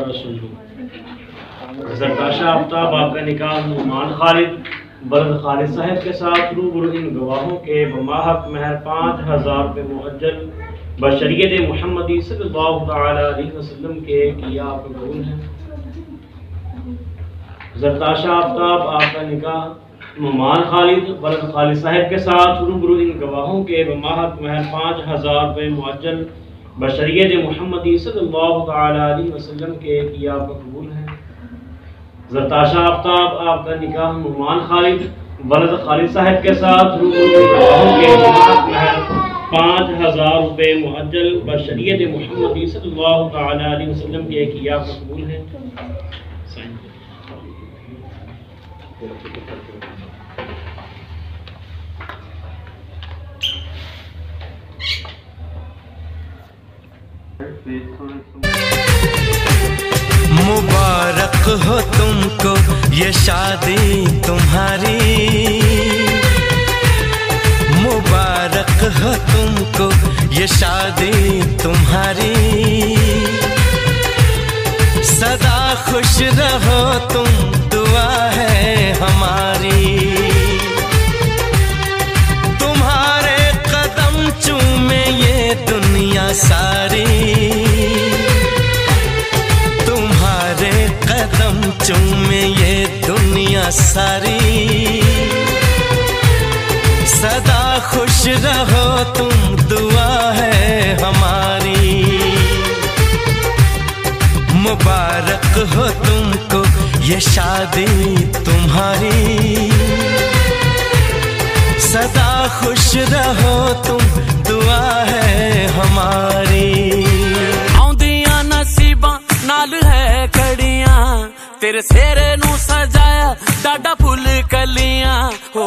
रसूलुहु हज़रत आशा आफ्ताब आपका निकाह नुमान खालिद बरद खालिद साहब के साथ रूबरू गवाहों के बमाहक महर पाँच हज़ार रुपये मुअज्जल बशरीत मोहम्मदी सल्लल्लाहु अलैहि के किया आप कबूल हैं। जरताशा आफ्ताब आपका निकाह नुमान खालिद, बलद खालिद साहब के साथ रूबरू इन गवाहों के बमाहक महर पाँच हज़ार रुपये मुअज्जल बशरीत मोहम्मदी सल्लल्लाहु वसल्लम के आप कबूल हैं। जरताशा आफ्ताब आपका निकाह नुमान खालिद, बलद खालिद साहब के साथ के पाँच हज़ार रुपये मुअज्जल बशरीत मोहम्मदी सल्लल्लाहु वसल्लम के किया मकबूल है। मुबारक हो तुमको ये शादी तुम्हारी। मुबारक हो तुमको ये शादी तुम्हारी। खुश रहो, तुम दुआ है हमारी। तुम्हारे कदम चूमे ये दुनिया सारी। तुम्हारे कदम चूमे ये दुनिया सारी। सदा खुश रहो, तुम दुआ मुबारक हो तुमको, ये शादी तुम्हारी। सदा खुश रहो तुम, दुआ है हमारी। आउंदियाँ नसीबां नाल है कड़ियाँ तेरे सेरे नू सजाया डाडा फुल कलियाँ। हो